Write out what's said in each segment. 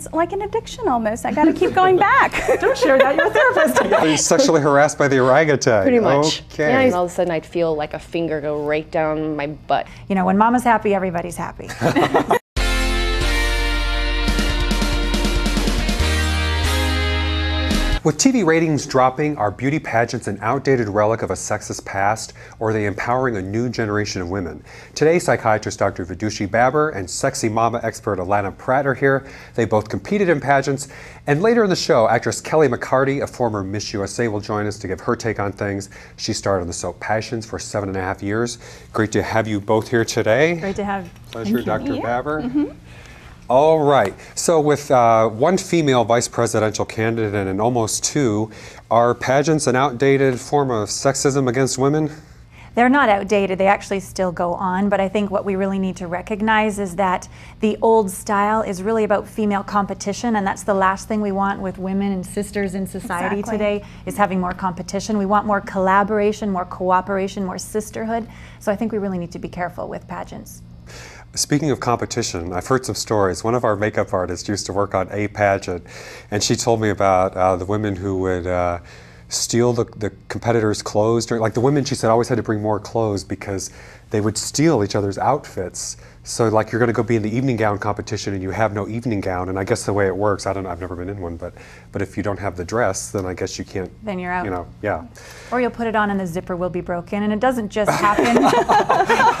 It's like an addiction almost. I got to keep going back. Don't share that. You're a therapist. Are you sexually harassed by the orangutan? Pretty much. Okay. Yeah, and all of a sudden I'd feel like a finger go right down my butt. You know, when mama's happy, everybody's happy. With TV ratings dropping, are beauty pageants an outdated relic of a sexist past, or are they empowering a new generation of women? Today, psychiatrist Dr. Vidushi Babber and sexy mama expert Allana Pratt are here. They both competed in pageants. And later in the show, actress Kelli McCarty, a former Miss USA, will join us to give her take on things. She starred on the soap Passions for seven and a half years. Great to have you both here today. Great to have. Pleasure, Dr. Yeah. Babber. Mm-hmm. All right. So, with uh, one female vice presidential candidate and almost two, are pageants an outdated form of sexism against women? They're not outdated, they actually still go on, but I think what we really need to recognize is that the old style is really about female competition, and that's the last thing we want with women and sisters in society Exactly. today is having more competition. We want more collaboration, more cooperation, more sisterhood. So I think we really need to be careful with pageants. Speaking of competition, I've heard some stories. One of our makeup artists used to work on a pageant, and she told me about uh, the women who would uh, steal the, the competitors' clothes. During, like the women, she said, always had to bring more clothes because they would steal each other's outfits. So, like, you're going to go be in the evening gown competition and you have no evening gown. And I guess the way it works, I don't know, I've never been in one, but but if you don't have the dress, then I guess you can't. Then you're out. You know, yeah. Or you'll put it on and the zipper will be broken, and it doesn't just happen.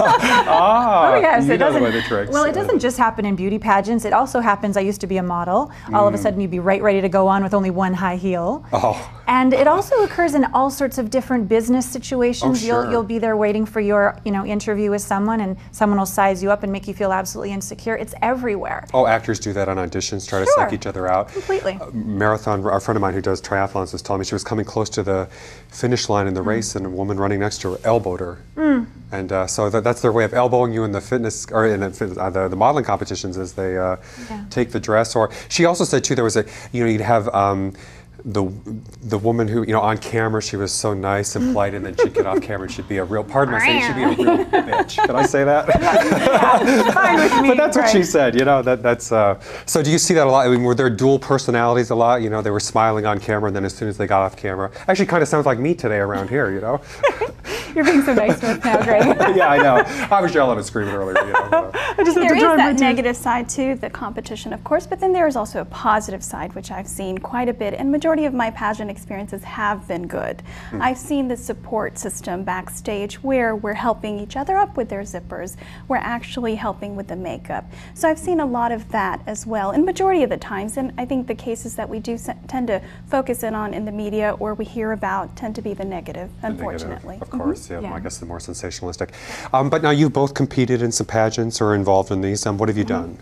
Ah, Oh yes, you it doesn't. way the. Well, it doesn't just happen in beauty pageants. It also happens. I used to be a model. All of a sudden, you'd be right ready to go on with only one high heel. Oh. And it also occurs in all sorts of different business situations. Oh, You'll you'll be there waiting for your you know interview with someone, and someone will size you up and make you feel absolutely insecure. It's everywhere. Oh, actors do that on auditions, try to Sure. psych each other out. Completely. Uh, marathon, a friend of mine who does triathlons was telling me she was coming close to the finish line Mm. in the race, and a woman running next to her elbowed her. And uh, so that, that's their way of elbowing you in the fitness or in the, uh, the, the modeling competitions as they uh, Yeah. take the dress. Or she also said too there was a you know you'd have. Um, the the woman who you know on camera she was so nice and polite and then she'd get off camera and she'd be a real pardon my saying she'd be a real bitch. Could I say that? Fine with me. but that's what she said. You know that that's. Uh, so do you see that a lot? I mean, were there dual personalities a lot? You know, they were smiling on camera, and then as soon as they got off camera, actually, kind of sounds like me today around here. You know. You're being so nice to us now, Greg. yeah, I know. I was yelling and screaming earlier. You know, I just have There to is join my that team. negative side to the competition, of course, but then there is also a positive side, which I've seen quite a bit, and majority of my pageant experiences have been good. Hmm. I've seen the support system backstage where we're helping each other up with their zippers, we're actually helping with the makeup. So I've seen a lot of that as well, in majority of the times, and I think the cases that we do tend to focus in on in the media or we hear about tend to be the negative, the negative, unfortunately. Of course, yeah, Yeah. I guess the more sensationalistic. Um, but now you've both competed in some pageants or involved in these. Um, what have you done?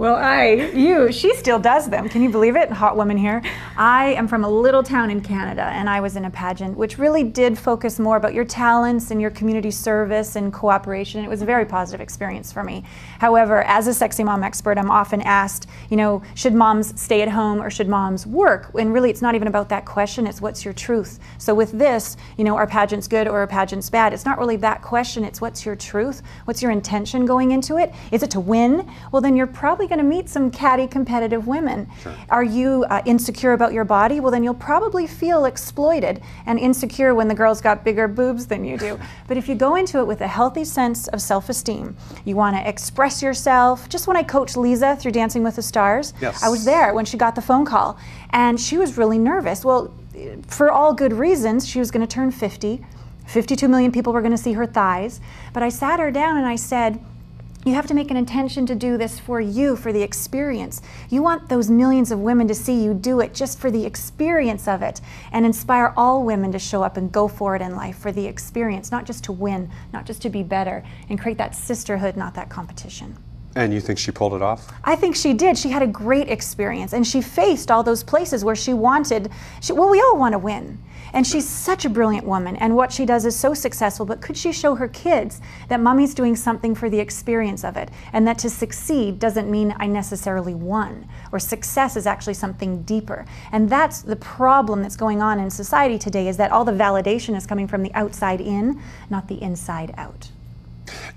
Well, I, you, she still does them. Can you believe it? Hot woman here. I am from a little town in Canada, and I was in a pageant which really did focus more about your talents and your community service and cooperation. It was a very positive experience for me. However, as a sexy mom expert, I'm often asked, you know, should moms stay at home or should moms work? And really, it's not even about that question. It's what's your truth. So with this, you know, are pageants good or are pageants bad? It's not really that question. It's what's your truth? What's your intention going into it? Is it to win? Well, then you're probably going to meet some catty, competitive women. Are you uh, insecure about your body? Well, then you'll probably feel exploited and insecure when the girl's got bigger boobs than you do. But if you go into it with a healthy sense of self-esteem, you want to express yourself. Just when I coached Lisa through Dancing with the Stars, Yes. I was there when she got the phone call, and she was really nervous. Well, for all good reasons, she was going to turn 50. 52 million people were going to see her thighs. But I sat her down and I said, you have to make an intention to do this for you, for the experience. You want those millions of women to see you do it just for the experience of it and inspire all women to show up and go for it in life for the experience, not just to win, not just to be better, and create that sisterhood, not that competition. And you think she pulled it off? I think she did. She had a great experience and she faced all those places where she wanted, she, well, we all want to win. And she's such a brilliant woman and what she does is so successful, but could she show her kids that mommy's doing something for the experience of it and that to succeed doesn't mean I necessarily won or success is actually something deeper. And that's the problem that's going on in society today is that all the validation is coming from the outside in, not the inside out.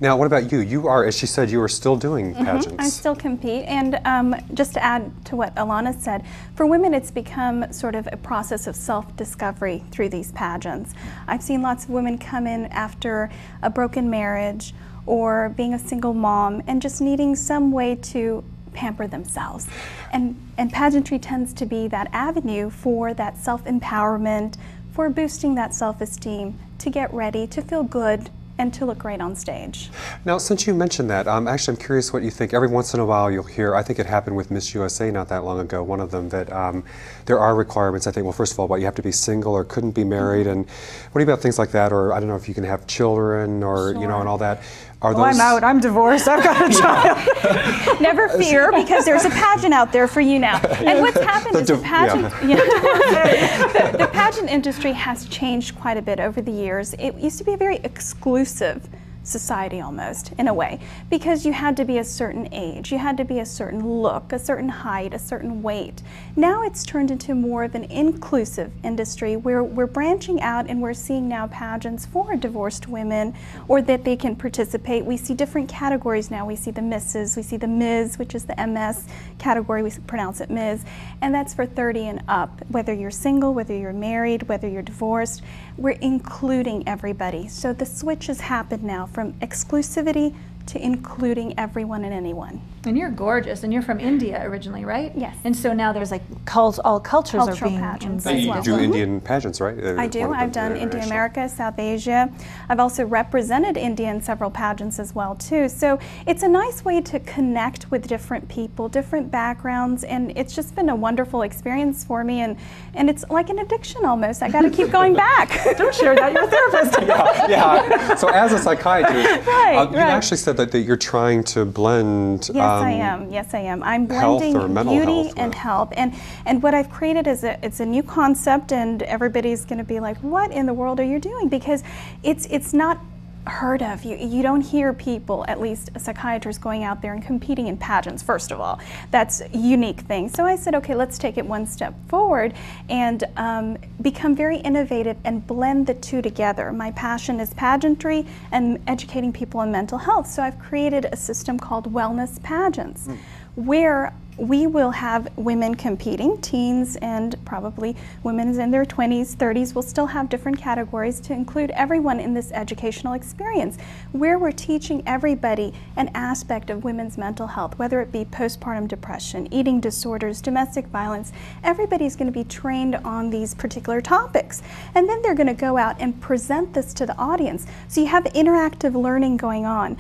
Now, what about you? You are, as she said, you are still doing pageants. Mm-hmm. I still compete. And um, just to add to what Allana said, for women, it's become sort of a process of self discovery through these pageants. I've seen lots of women come in after a broken marriage or being a single mom and just needing some way to pamper themselves. And, and pageantry tends to be that avenue for that self empowerment, for boosting that self esteem, to get ready, to feel good, and to look great on stage. Now, since you mentioned that, um, actually, I'm curious what you think. Every once in a while, you'll hear, I think it happened with Miss USA not that long ago, one of them, that um, there are requirements, I think, well, first of all, what you have to be single or couldn't be married, and what about things like that, or I don't know if you can have children or, you know, and all that. Are Oh, I'm out. I'm divorced. I've got a child. Never fear, because there's a pageant out there for you now. And what's happened The is the div- pageant, yeah. the, the pageant industry has changed quite a bit over the years. It used to be a very exclusive society almost in a way because you had to be a certain age you had to be a certain look a certain height a certain weight. Now it's turned into more of an inclusive industry where we're branching out and we're seeing now pageants for divorced women or that they can participate. We see different categories now. We see the misses we see the ms which is the ms category. We pronounce it ms and that's for 30 and up whether you're single whether you're married whether you're divorced we're including everybody. So the switch has happened now from exclusivity to including everyone and anyone. And you're gorgeous, and you're from India originally, right? Yes. And so now there's like cult, all cultures are Cultural being pageants embraced. as you well. do. Indian pageants, right? Uh, I do. I've the done India. America, South Asia. I've also represented India in several pageants as well too. So it's a nice way to connect with different people, different backgrounds, and it's just been a wonderful experience for me. And and it's like an addiction almost. I got to keep going back. Don't share that. You're a therapist. yeah, yeah. So as a psychiatrist, Right, uh, you right. actually said that, that you're trying to blend. Yes, I um, am. Yes, I am. I'm blending beauty health and health, and and what I've created is a it's a new concept, and everybody's going to be like, "What in the world are you doing?" Because it's it's not heard of. You you don't hear people, at least psychiatrists, going out there and competing in pageants. First of all, that's a unique thing. So I said, okay, let's take it one step forward and um, become very innovative and blend the two together. My passion is pageantry and educating people on mental health. So I've created a system called Wellness Pageants, where we will have women competing, teens and probably women in their 20s, 30s will still have different categories to include everyone in this educational experience where we're teaching everybody an aspect of women's mental health, whether it be postpartum depression, eating disorders, domestic violence. Everybody's going to be trained on these particular topics. And then they're going to go out and present this to the audience. So you have interactive learning going on.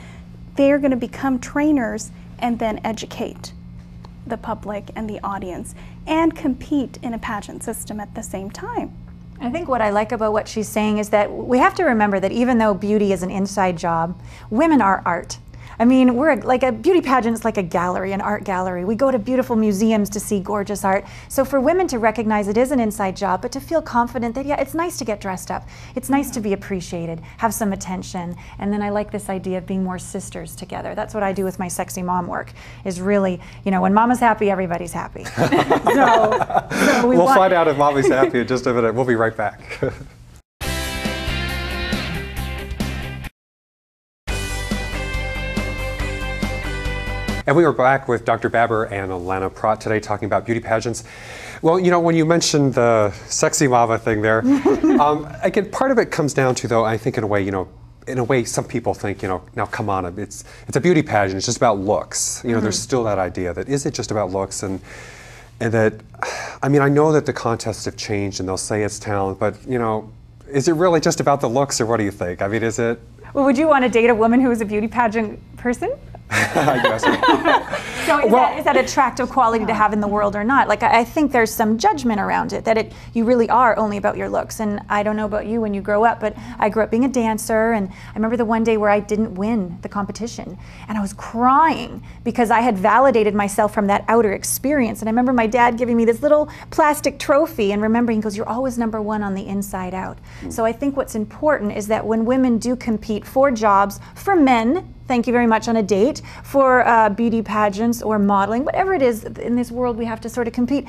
They're going to become trainers and then educate the public and the audience and compete in a pageant system at the same time. I think what I like about what she's saying is that we have to remember that even though beauty is an inside job, women are art. I mean, we're a- like a beauty pageant is like a gallery, an art gallery. We go to beautiful museums to see gorgeous art. So for women to recognize it is an inside job, but to feel confident that yeah, it's nice to get dressed up. It's nice to be appreciated, have some attention. And then I like this idea of being more sisters together. That's what I do with my sexy mom work. Is really, you know, when mama's happy, everybody's happy. so, so we We'll want- find out if mommy's happy in just a minute. We'll be right back. And we are back with Dr. Babber and Allana Pratt today talking about beauty pageants. Well, you know, when you mentioned the sexy mama thing there, um, again, part of it comes down to, though, I think in a way, you know, in a way, some people think, you know, now come on, it's it's a beauty pageant. It's just about looks. You know, there's still that idea that is it just about looks and and that, I mean, I know that the contests have changed and they'll say it's talent, but you know, is it really just about the looks or what do you think? I mean, is it? Well, would you want to date a woman who is a beauty pageant person? I guess. So is, Well- that, is that attractive quality to have in the world or not? Like I, think there's some judgment around it that it you really are only about your looks. And I don't know about you when you grow up, but I grew up being a dancer, and I remember the one day where I didn't win the competition, and I was crying because I had validated myself from that outer experience. And I remember my dad giving me this little plastic trophy and remembering, he goes, "You're always number one on the inside out." So I think what's important is that when women do compete for jobs for men thank you very much on a date for uh, beauty pageants or modeling, whatever it is in this world we have to sort of compete.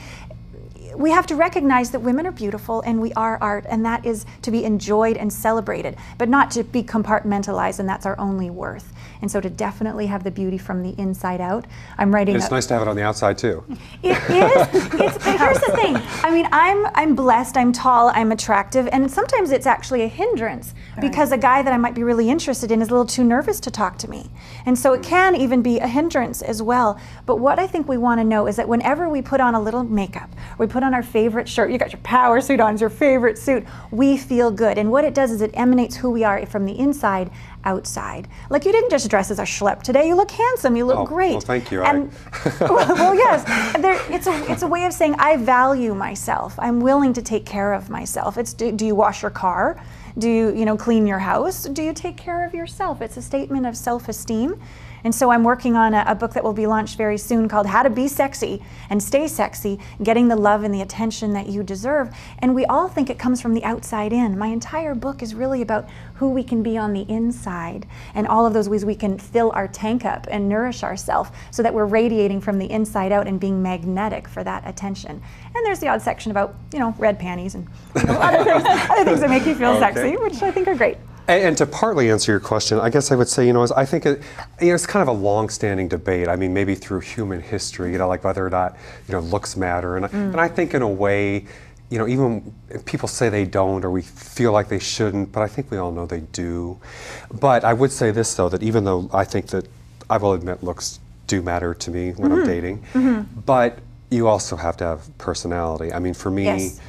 We have to recognize that women are beautiful and we are art, and that is to be enjoyed and celebrated, but not to be compartmentalized, and that's our only worth. And so to definitely have the beauty from the inside out. I'm writing. It's a- nice to have it on the outside too. it is. It's, but here's the thing. I mean, I'm I'm blessed. I'm tall. I'm attractive, and sometimes it's actually a hindrance because a guy that I might be really interested in is a little too nervous to talk to me, and so it mm. can even be a hindrance as well. But what I think we want to know is that whenever we put on a little makeup, we put on our favorite shirt. You got your power suit on, it's your favorite suit. We feel good, and what it does is it emanates who we are from the inside outside. Like you didn't just dress as a schlep today. You look handsome. You look Oh, great. well, thank you. And well, well, yes, there, it's a it's a way of saying I value myself. I'm willing to take care of myself. It's do, do you wash your car? Do you you know clean your house? Do you take care of yourself? It's a statement of self-esteem. And so I'm working on a, a book that will be launched very soon called How to Be Sexy and Stay Sexy, Getting the Love and the Attention That You Deserve. And we all think it comes from the outside in. My entire book is really about who we can be on the inside and all of those ways we can fill our tank up and nourish ourselves so that we're radiating from the inside out and being magnetic for that attention. And there's the odd section about, you know, red panties and you know, other, things, other things that make you feel Okay. sexy, which I think are great. And, and to partly answer your question, I guess I would say, you know, is I think it, you know, it's kind of a long-standing debate. I mean, maybe through human history, you know, like whether or not, you know, looks matter. And, mm. and I think in a way, you know, even people say they don't or we feel like they shouldn't, but I think we all know they do. But I would say this, though, that even though I think that I will admit looks do matter to me when I'm mm-hmm. dating, mm-hmm. but you also have to have personality. I mean, for me, Yes.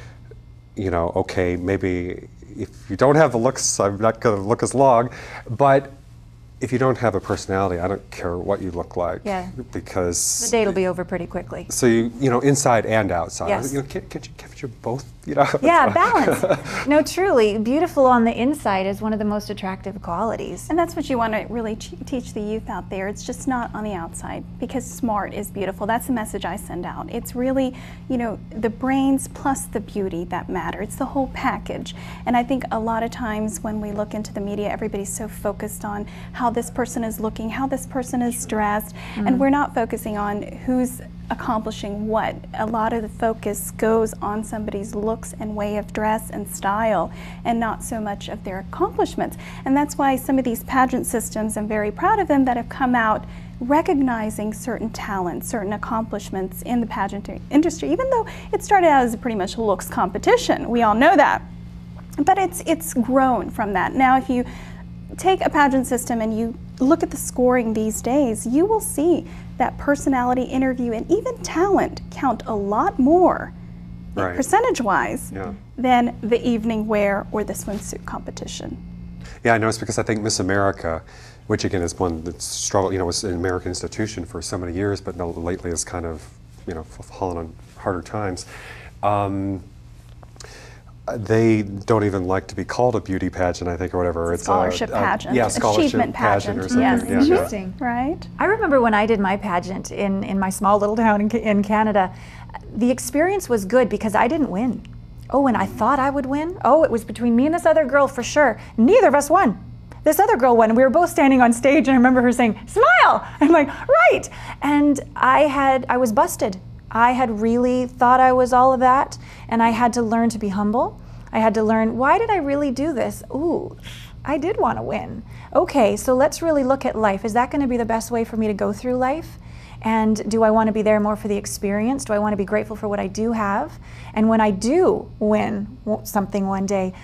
you know, okay, maybe if you don't have the looks, I'm not going to look as long. But if you don't have a personality, I don't care what you look like. Yeah. Because The date will be over pretty quickly. so you you know inside and outside. Yes. You know, can't, can't you capture both? You know. Yeah, balance. no, truly, beautiful on the inside is one of the most attractive qualities. And that's what you want to really ch- teach the youth out there. It's just not on the outside because smart is beautiful. That's the message I send out. It's really, you know, the brains plus the beauty that matter. It's the whole package. And I think a lot of times when we look into the media, everybody's so focused on how this person is looking, how this person is dressed, and mm. we're not focusing on who's accomplishing what. A lot of the focus goes on somebody's looks and way of dress and style, and not so much of their accomplishments. And that's why some of these pageant systems, I'm very proud of them, that have come out recognizing certain talents, certain accomplishments in the pageant industry, even though it started out as a pretty much looks competition. We all know that. But it's it's grown from that. Now if you take a pageant system and you look at the scoring these days, you will see that personality interview and even talent count a lot more Right. percentage wise Yeah. than the evening wear or the swimsuit competition. Yeah, I know it's because I think Miss America, which again is one that's struggled, you know, was an American institution for so many years, but lately has kind of, you know, fallen on harder times. Um, they don't even like to be called a beauty pageant, I think, or whatever. It's a scholarship pageant, yeah, scholarship achievement pageant, or something. yes. Yeah, yeah. Interesting. Right? I remember when I did my pageant in, in my small little town in, in Canada, the experience was good because I didn't win. Oh, and I thought I would win. Oh, it was between me and this other girl for sure. Neither of us won. This other girl won. We were both standing on stage, and I remember her saying, "Smile." I'm like, "Right." And I had, I was busted. I had really thought I was all of that, and I had to learn to be humble. I had to learn why did I really do this? Ooh, I did want to win. Okay, so let's really look at life. Is that going to be the best way for me to go through life? And do I want to be there more for the experience? Do I want to be grateful for what I do have? And when I do win something one day,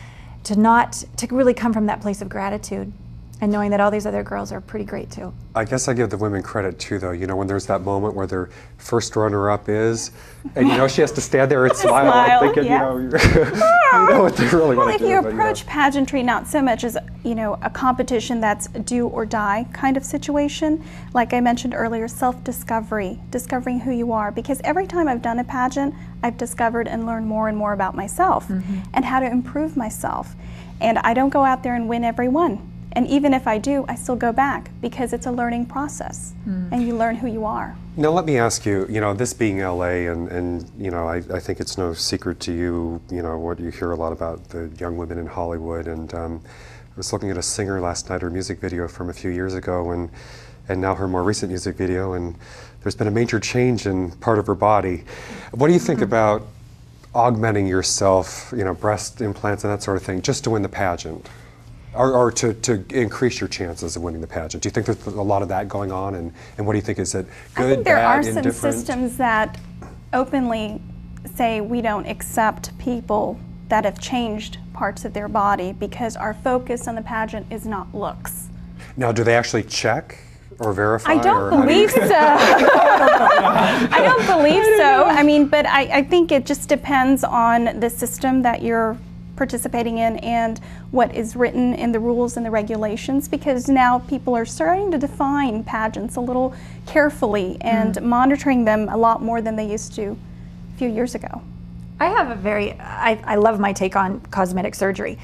to not to really come from that place of gratitude and knowing that all these other girls are pretty great too. I guess I give the women credit too, though. You know, when there's that moment where their first runner-up is, and you know she has to stand there and smile, Smile, like thinking, yeah. you know, you know what they really Well, want if to do. you but, know. approach pageantry not so much as you know a competition that's do or die kind of situation, like I mentioned earlier, self-discovery, discovering who you are. Because every time I've done a pageant, I've discovered and learned more and more about myself mm-hmm. and how to improve myself. And I don't go out there and win every one. And even if I do, I still go back because it's a learning process, and you learn who you are. Now let me ask you, you know, this being LA and, and you know, I, I think it's no secret to you, you know, what you hear a lot about the young women in Hollywood and um, I was looking at a singer last night, her music video from a few years ago and, and now her more recent music video and there's been a major change in part of her body. What do you think about augmenting yourself, you know, breast implants and that sort of thing, just to win the pageant? Or, or to, to increase your chances of winning the pageant? Do you think there's a lot of that going on? And, and what do you think? Is it good, I think there bad, are some indifferent? systems that openly say we don't accept people that have changed parts of their body because our focus on the pageant is not looks. Now, do they actually check or verify? I don't how do you- believe so. I don't believe so. I mean, but I, I think it just depends on the system that you're participating in and what is written in the rules and the regulations because now people are starting to define pageants a little carefully and mm. monitoring them a lot more than they used to a few years ago. I have a very, I, I love my take on cosmetic surgery.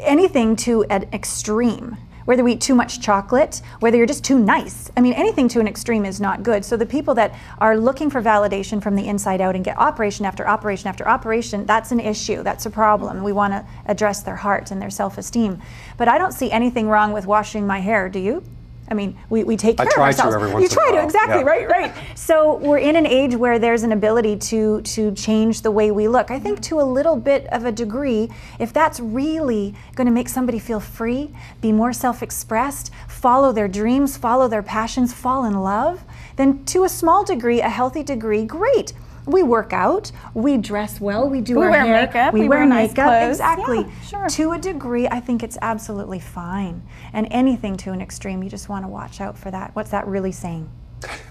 Anything to an extreme, whether we eat too much chocolate, whether you're just too nice. I mean, anything to an extreme is not good. So the people that are looking for validation from the inside out and get operation after operation after operation, that's an issue. That's a problem. We want to address their heart and their self esteem. But I don't see anything wrong with washing my hair, do you? I mean, we, we take I care try of to ourselves. you try to, exactly, yeah. right, right. So we're in an age where there's an ability to to change the way we look. I think to a little bit of a degree, if that's really going to make somebody feel free, be more self-expressed, follow their dreams, follow their passions, fall in love, then to a small degree, a healthy degree, great. We work out, we dress well, we do We our wear hair, makeup, we, we wear, wear nice makeup, clothes. exactly. Yeah, sure. To a degree, I think it's absolutely fine. And anything to an extreme, you just want to watch out for that. What's that really saying?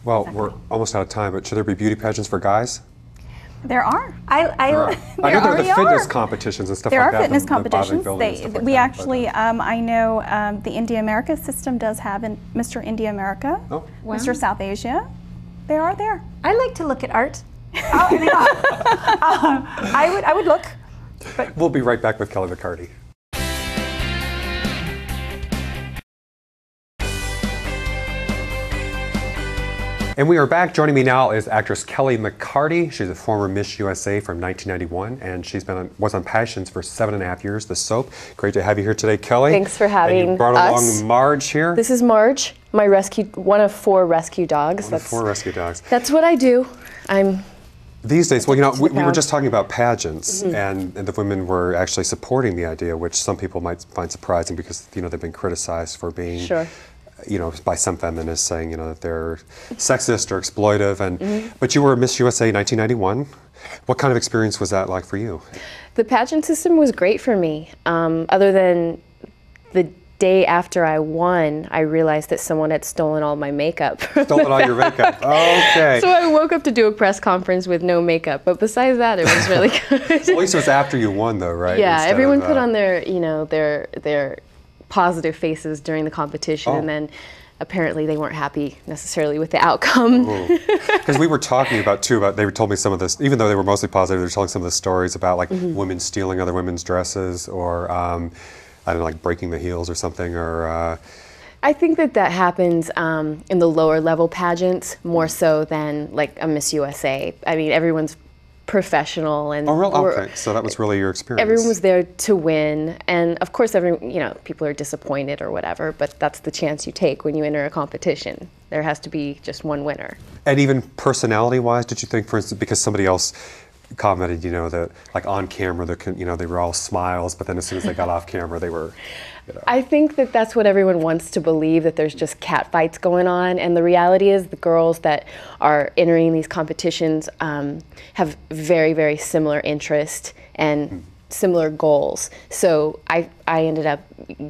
Well, we're almost out of time, but should there be beauty pageants for guys? There are. I, I, I know there are the fitness are. competitions and stuff There like that. There are fitness the- the competitions. bodybuilding and They, like we that, actually, um, I know um, the India America system does have an Mr. India America, Oh. Mr. South Asia. They are there. I like to look at art. Oh, I, uh, I would, I would look. We'll be right back with Kelli McCarty. And we are back. Joining me now is actress Kelli McCarty. She's a former Miss USA from 1991, and she's been on, was on Passions for seven and a half years. The soap. Great to have you here today, Kelli. Thanks for having And having you brought us. along Marge here. This is Marge, my rescue, one of four rescue dogs. One of four rescue dogs. That's what I do. I'm These days, well, you know, we, we were just talking about pageants, Mm-hmm. and, and the women were actually supporting the idea, which some people might find surprising because you know they've been criticized for being, Sure. you know, by some feminists saying you know that they're sexist or exploitive, and Mm-hmm. but you were Miss USA 1991. What kind of experience was that like for you? The pageant system was great for me. Um, other than the day after I won, I realized that someone had stolen all my makeup. Stolen all your makeup. Okay. so I woke up to do a press conference with no makeup. But besides that, it was really good. At least it was after you won, though, right? yeah, Instead everyone of, put uh, on their, you know, their their positive faces during the competition, Oh. and then apparently they weren't happy necessarily with the outcome. Because we were talking about too about they were told me some of this, even though they were mostly positive, they were telling some of the stories about like Mm-hmm. women stealing other women's dresses or um, I don't know, like breaking the heels or something or. Uh, I think that that happens um, in the lower level pageants more so than like a Miss USA. I mean, everyone's professional and oh, real? Okay, so that was really your experience. everyone was there to win, and of course, every you know people are disappointed or whatever, but that's the chance you take when you enter a competition. There has to be just one winner. And even personality-wise, did you think, for instance, because somebody else commented, you know, that like on camera, the you know, they were all smiles, but then as soon as they got off camera, they were. You know, I think that that's what everyone wants to believe that there's just cat fights going on, and the reality is the girls that are entering these competitions um, have very, very similar interest and similar goals. So I, I ended up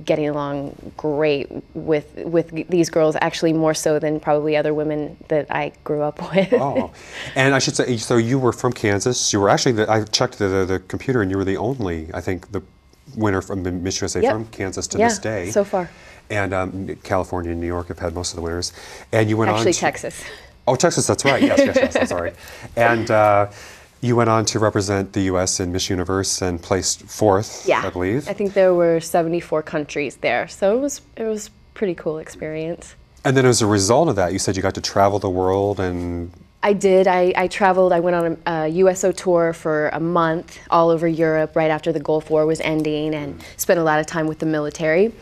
getting along great with with these girls, actually more so than probably other women that I grew up with. Oh, and I should say, so you were from Kansas. You were actually, the, I checked the, the, the computer, and you were the only, I think, the winner from Miss USA Yep. from Kansas to Yeah, this day. so far. And um, California and New York have had most of the winners. And you went on Actually, Texas. Oh, Texas, that's right. Yes, yes, yes, I'm sorry. And uh, you went on to represent the U.S. in Miss Universe and placed fourth, Yeah, I believe. I think there were 74 countries there, so it was it was pretty cool experience. and then as a result of that, you said you got to travel the world and I did. I, I traveled. I went on a, a USO tour for a month all over Europe right after the Gulf War was ending and spent a lot of time with the military.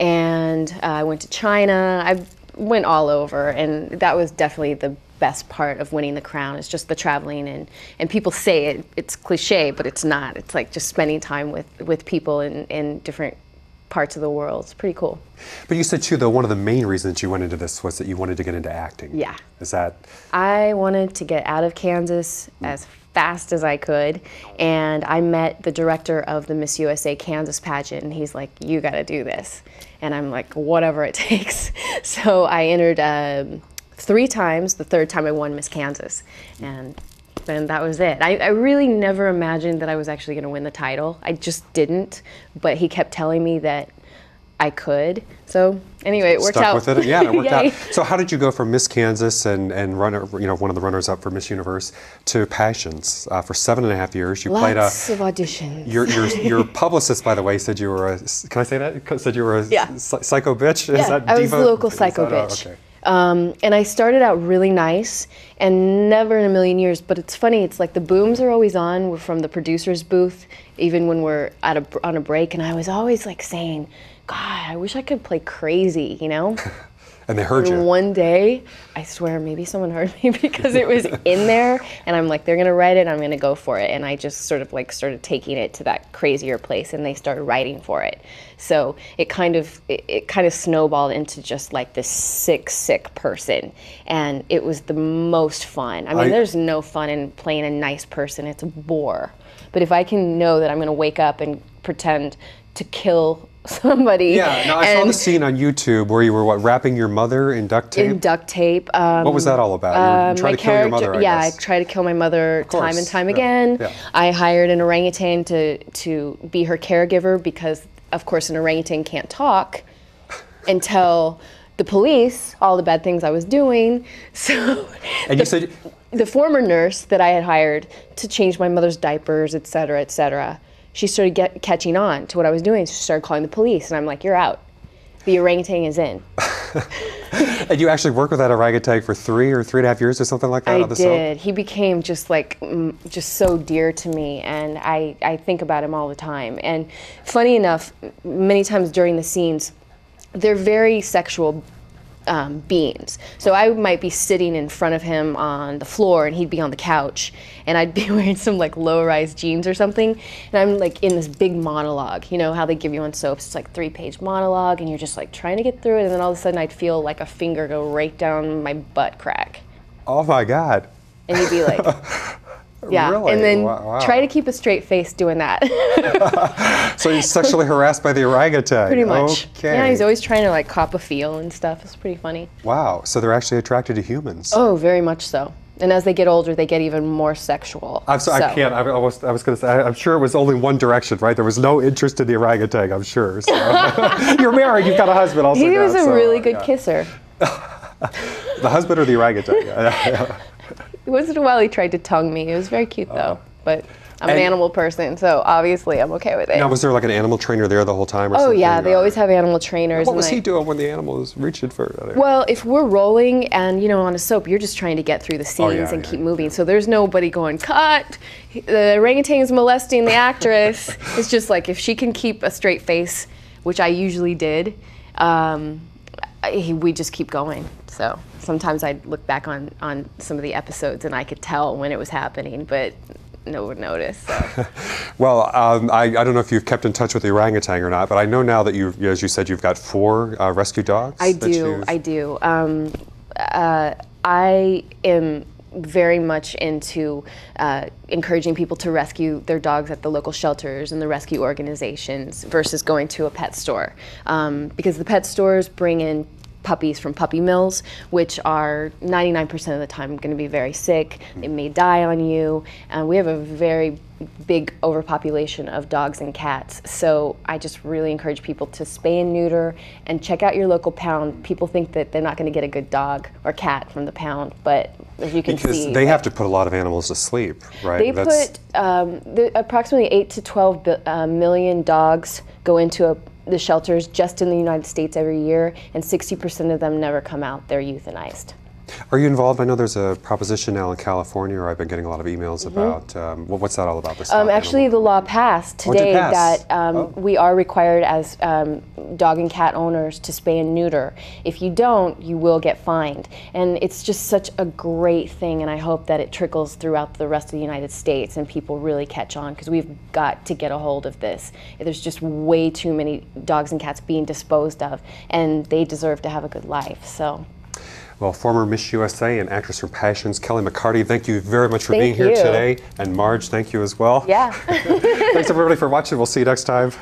And uh, I went to China. I went all over, and that was definitely the best part of winning the crown is just the traveling and and people say it it's cliche but it's not it's like just spending time with with people in in different parts of the world it's pretty cool But you said too, though, one of the main reasons you went into this was that you wanted to get into acting. Yeah. Is that? I wanted to get out of Kansas as fast as I could, and I met the director of the Miss USA Kansas pageant, and he's like, "You got to do this," and I'm like, "Whatever it takes." So I entered um, three times. The third time I won Miss Kansas, and then that was it. I, I really never imagined that I was actually going to win the title. I just didn't, but he kept telling me that I could. So anyway, it worked stuck out. with it. Yeah, it worked out. So how did you go from Miss Kansas and and runner, you know, one of the runners up for Miss Universe to Passions uh, for seven and a half years? You played a. Lots of auditions. Your, your, your publicist, by the way, said you were a. Can I say that? Said you were a Yeah. psycho bitch. Is Yeah, that I was diva? local psycho that, bitch. okay. Um, and I started out really nice and never in a million years. But it's funny, it's like the booms are always on. We're from the producer's booth, even when we're at a, on a break. And I was always like saying, God, I wish I could play crazy, you know? And they heard And you. one day, I swear, maybe someone heard me because it was in there, and I'm like, they're gonna write it, I'm gonna go for it, and I just sort of like started taking it to that crazier place, and they started writing for it. So it kind of it, it kind of snowballed into just like this sick, sick person, and it was the most fun. I mean, I- there's no fun in playing a nice person; it's a bore. But if I can know that I'm gonna wake up and pretend to kill somebody, Yeah, no, I saw the scene on YouTube where you were what wrapping your mother in duct tape. in duct tape. Um, what was that all about? You were um, trying to kill your mother, I yeah, guess. I tried to kill my mother time and time yeah, again. yeah. I hired an orangutan to to be her caregiver because, of course, an orangutan can't talk and tell the police all the bad things I was doing. So, and you said the former nurse that I had hired to change my mother's diapers, et cetera, et cetera, she started get, catching on to what I was doing. She started calling the police, and I'm like, "You're out. The orangutan is in." And you actually worked with that orangutan for three or three and a half years or something like that I the soap? did. He became just like just so dear to me, and I I think about him all the time. And funny enough, many times during the scenes, they're very sexual. Um, beings. So I might be sitting in front of him on the floor, and he'd be on the couch, and I'd be wearing some like low-rise jeans or something, and I'm like in this big monologue. You know how they give you on soaps? It's like three-page monologue, and you're just like trying to get through it, and then all of a sudden I'd feel like a finger go right down my butt crack Oh my God. and you'd be like, yeah, Really? and then Wow, try to keep a straight face doing that. So you're sexually harassed by the orangutan. pretty much. Okay. Yeah, he's always trying to like cop a feel and stuff. It's pretty funny. Wow. So they're actually attracted to humans. Oh, very much so. And as they get older, they get even more sexual. I'm so, I can't. I, I was, I was going to say. I- I'm sure it was only one direction, right? There was no interest in the orangutan. I'm sure. So. you're married. You've got a husband. Also. He now, was a so, really good yeah. kisser. The husband or the orangutan? Wasn't a while he tried to tongue me. It was very cute though. But I'm an And- animal person, so obviously I'm okay with it. now, was there like an animal trainer there the whole time? Or oh something, yeah, they or- always have animal trainers. What and was he doing when the animal was reaching for? it? Well, if we're rolling and you know on a soap, you're just trying to get through the scenes Oh, yeah, and yeah, keep moving. So there's nobody going cut. The orangutan is molesting the actress. it's just like if she can keep a straight face, which I usually did, um, I, we just keep going. So sometimes I'd look back on on some of the episodes and I could tell when it was happening, but no one noticed. So. Well, um, I, I don't know if you've kept in touch with the orangutan or not, but I know now that you, as you said, you've got four uh, rescue dogs. I do. I do. Um, uh, I am very much into uh, encouraging people to rescue their dogs at the local shelters and the rescue organizations versus going to a pet store. Um, because the pet stores bring in puppies from puppy mills, which are 99% of the time going to be very sick. They may die on you. And we have a very big overpopulation of dogs and cats. So I just really encourage people to spay and neuter and check out your local pound. People think that they're not going to get a good dog or cat from the pound, but as you can Because see, they have to put a lot of animals to sleep, right? they That's- put um, the, approximately 8 to 12 bi- uh, million dogs go into a, the shelters just in the United States every year, and 60% of them never come out. They're euthanized. Are you involved? I know there's a proposition now in California, or I've been getting a lot of emails about. Um, what, what's that all about? This. Um, actually, the law passed Oh, today pass. that um, Oh. we are required as um, dog and cat owners to spay and neuter. If you don't, you will get fined. And it's just such a great thing, and I hope that it trickles throughout the rest of the United States and people really catch on because we've got to get a hold of this. There's just way too many dogs and cats being disposed of, and they deserve to have a good life. So. Well, former Miss USA and actress from Passions, Kelli McCarty, thank you very much for Thank being here today. And Marge, thank you as well. Yeah. Thanks everybody for watching. We'll see you next time.